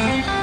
Yeah.